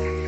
you.